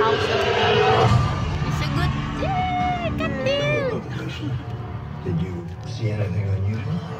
house of It's a good day. Did you see anything unusual?